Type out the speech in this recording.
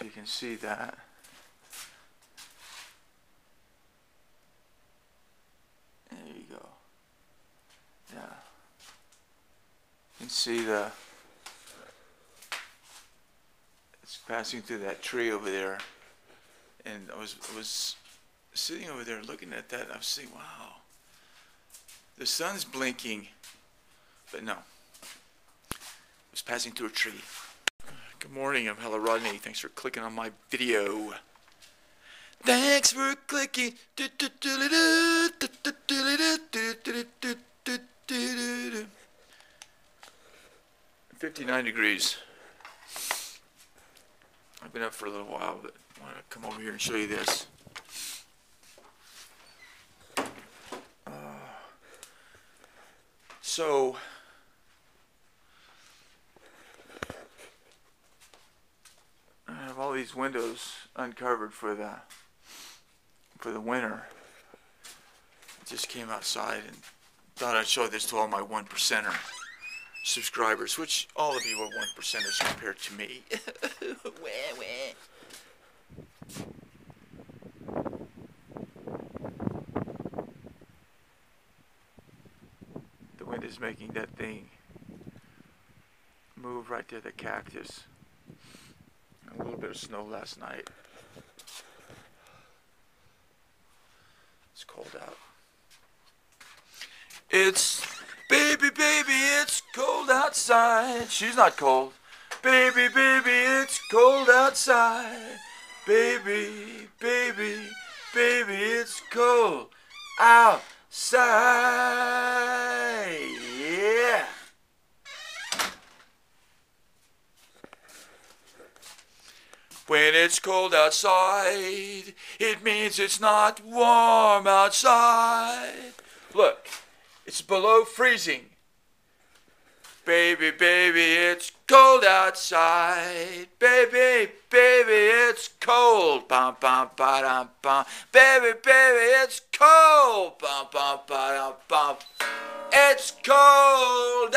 if you can see that. There you go. Yeah. You can see the it's passing through that tree over there. And I was I was sitting over there looking at that, I was saying, wow. The sun's blinking. But no. It was passing through a tree. Good morning, I'm Hello Rodney. Thanks for clicking on my video. Thanks for clicking. 59 degrees. I've been up for a little while, but I want to come over here and show you this. Uh, so, I have all these windows uncovered for the for the winter. I just came outside and thought I'd show this to all my one percenter subscribers, which all of you are one percenters compared to me. wah, wah. The wind is making that thing move right there, the cactus. A little bit of snow last night. It's cold out. It's baby, baby, it's cold outside. She's not cold. Baby, baby, it's cold outside. Baby, baby, baby, it's cold outside. When it's cold outside, it means it's not warm outside. Look, it's below freezing. Baby, baby, it's cold outside. Baby, baby, it's cold. Bum, bum, ba, dum, bum. Baby, baby, it's cold. Bum, bum, ba, dum, bum. It's cold